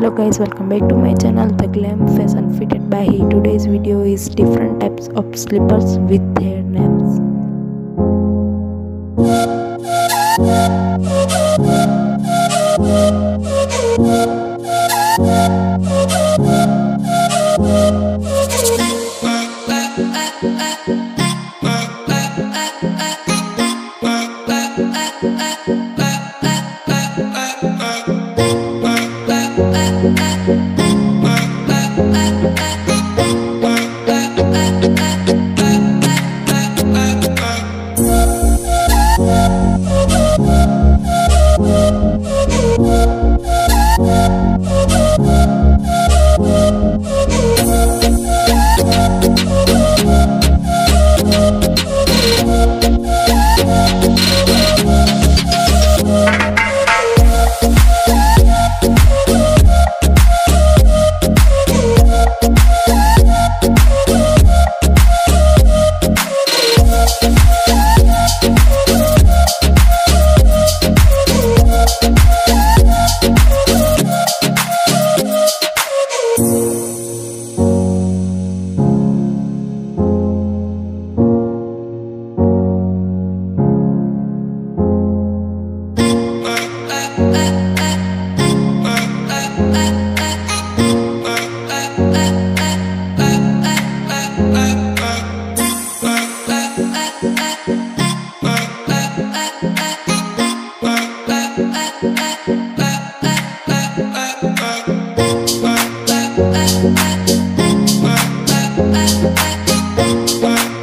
hello guys welcome back to my channel the glam fashion fitted by. He today's video is different types of slippers with their names. Bye.